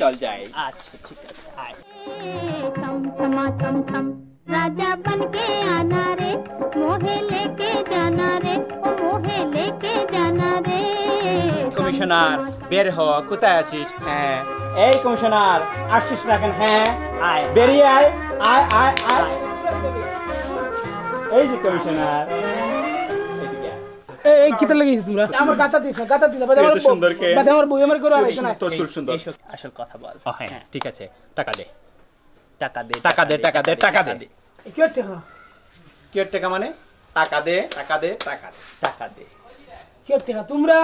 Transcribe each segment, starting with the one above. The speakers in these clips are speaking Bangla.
চল যাই আচ্ছা ঠিক আছে আয় छम छमा छम छम राजा बन के आना रे मोहे लेके जाना रे ओ मोहे लेके जाना रे কমিশনার বের হ কোথায় আছিস হ্যাঁ এই কমিশনার আসছিস না কেন হ্যাঁ আয় বেরিয়ে আয় আয় আয় আয় এই যে কমিশনার এদিকে আয়। এই এই কিতা লাগিয়েছি তোমরা আমার গাতা দিছ গাতা দিছ না তুই সুন্দর কে? বাদে আমার বই আমার করে আইছ না। তোর চুল সুন্দর। আসল কথা বল। হ্যাঁ ঠিক আছে টাকা দে। টাকা দে টাকা দে টাকা দে টাকা দে কি হচ্ছে হ্যাঁ কি টাকা মানে? টাকা দে টাকা দে টাকা দে। টাকা দে। কি টাকা তোমরা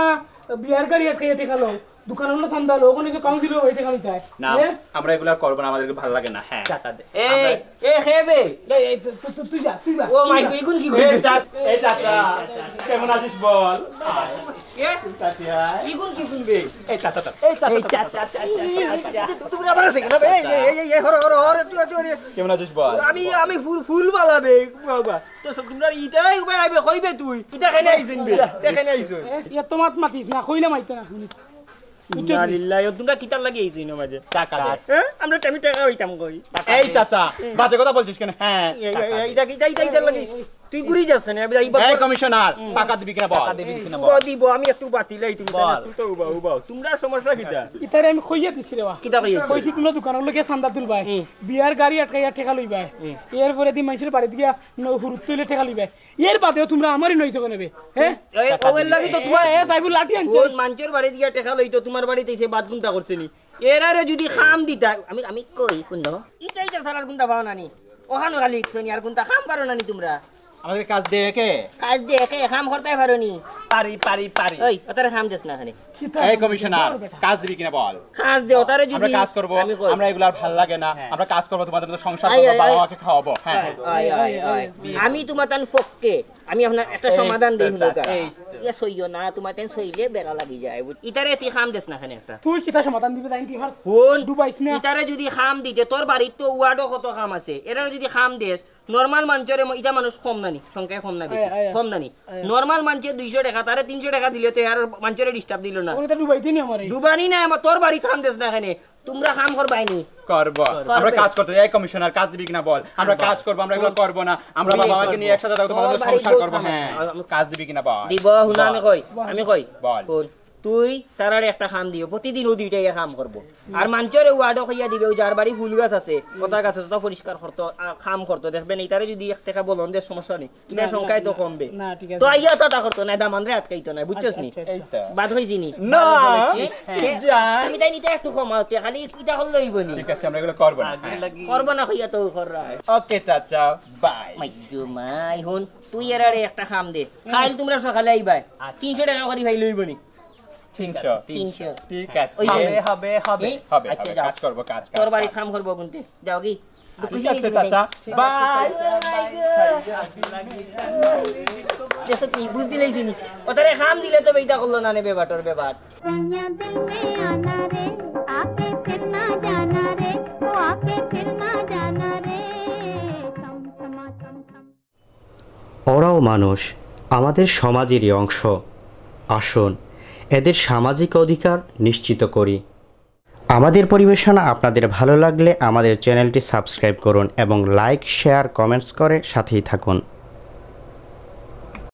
বিয়ার গাড়ি আটকে টেকা লো দোকান ঠান্ডা লো ওখানে যে কাউন্সিল ওই টেকা নিতে না আমরা এগুলো আর না আমাদেরকে ভালো লাগে না হ্যাঁ টাকা দে এই এ খেবে এই, এই, তুই- তুই- তুই যা তুই ও মাই যা। বেগুন কি এই বলছিস এই চাচা কেমন আছিস বল এ চাচি আয়। কি শুনবে এই চাচা চাচা, এই চাচা এই চা চা চা তুমি আবার আছে কেন এই এই এই এই হরে হরে হরে তুই তুই কেমন আছিস বল আমি আমি ফুল ফুল বালাবে বাবা তো সব তোমরা ইটাই আইবে কইবে তুই ইটা ইয়া মাতিস না কইলে মাইতে না তোমরা কিতার লাগি মাঝে টাকা হ্যাঁ আমরা টাকা হইতাম কই এই চাচা বাজে কথা বলছিস কেন হ্যাঁ এই এইটা ইটার লাগি তুই ঘুরি যাস না আমি এই কমিশনার টাকা দিবি কিনা বল। দিব দিব আমি একটু বাতিলাই তুমি বল। তুই তো উবা উবা তোমরা সমস্যা কিটা? ইতারে আমি কইয়া দিছি রে বা। কিটা কইছি কইছি তোমরা দোকানের লোকে চান্দা তুলবাই। বিয়ার গাড়ি আটকাইয়া ঠেকা লইবাই। এরপরে দি মানুষের বাড়িতে গিয়া হুরুত তুলে ঠেকা লইবাই। এর বাদেও তোমরা আমারই নইছো নেবে হ্যাঁ ওবেল লাগি তো তোমার এ সাইবুল লাঠি আনছে। কোন মানুষের বাড়ি দিয়া টেকা লইতো তোমার বাড়িতে এসে বাদ গুন্তা করছে নি। এরারে যদি খাম দিতা আমি আমি কই কোন দাও ইটাই যা সারার গুন্তা পাও নানি ওখানে খালি আর গুন্তা খাম পারো নানি তোমরা। আমাদের কাজ দে কে কাজ দিয়ে একে খাম করতে পারো নি পারি পারি পারি। ওই ওটারে খাম দেস না খানি এই কমিশনার কাজ দিবি কিনা বল? কাজ দে ওটারে যদি আমরা কাজ করব আমরা এগুলা আর ভালো লাগে না। আমরা কাজ করব তোমাদের মতো সংসার করব করব আই, বাবা আই। মাকে খাওয়াবো। হ্যাঁ আয়। আমি তোমার তান ফককে আমি আপনার একটা সমাধান দেই দিই এই। ইয়া সইও না তোমার তেন সইলে বেড়া লাগি যায় ইটারে তুই খাম দেস না খানি একটা তুই কিতা সমাধান দিবে তাই টিহার কোন ডুবাইছ না ইটারে যদি খাম দিতে তোর বাড়ির তো ওয়ার্ডও কত খাম আছে এরা যদি খাম দেস নর্মাল মানুষের ইটা মানুষ কম নানি সংখ্যায় কম না বেশি। কম নানি নর্মাল মানুষের দুইশো টাকা তারে তিনশো টাকা দিলে তো আর মানুষের ডিস্টার্ব দিল না ডুবাইতে নি। ডুবানি না তোর বাড়ি খাম দেস না এখানে তোমরা খাম করবাইনি করব। আমরা কাজ করতে এই কমিশনার কাজ দিবি কিনা বল? আমরা কাজ করব আমরা এগুলো করব না। আমরা বাবা মাকে নিয়ে একসাথে থাকব সংসার করব। হ্যাঁ। কাজ দিবি কিনা বল? দিব শুনা আমি কই? আমি কই? বল। তুই তারার একটা খাম দিও প্রতিদিন ও দুইটাই খাম করব। আর মানুষের ওয়ার্ডও খাইয়া দিবে ও যার বাড়ি ফুল গাছ আছে কথা গাছ আছে তো পরিষ্কার করতো খাম করতো। দেখবেন এটারে যদি এক টাকা বলন দে সমস্যা নেই সংখ্যায় তো কমবে। না ঠিক তো আইয়া তো তা করতো না দামান রে আটকাইতো না বুঝছস নি? আচ্ছা, এই তো বাদ হইছি নি না হ্যাঁ। আমি তাই নিতে একটু কমাতে খালি ইটা হল লইব নি। ঠিক আছে আমরা এগুলো করব না। করব না তো কররা ওকে চাচা বাই মাইজু মাই হুন তুই এরারে একটা খাম দে। কাল তোমরা সকালে আইবাই তিনশো টাকা করে ভাই লইব নি। তিনশো। তিনশো। ঠিক হ্যাঁ। আছে। হবে হবে হবে। আচ্ছা, কাজ করব কাজ তোর বাড়ি কাম করব যাও কি ঠিক আছে চাচা। বাই দিলে তো করল না ওরাও মানুষ আমাদের সমাজেরই অংশ। আসুন। এদের সামাজিক অধিকার নিশ্চিত করি। আমাদের পরিবেশনা আপনাদের ভালো লাগলে আমাদের চ্যানেলটি সাবস্ক্রাইব করুন এবং লাইক, শেয়ার, কমেন্টস করে সাথেই থাকুন।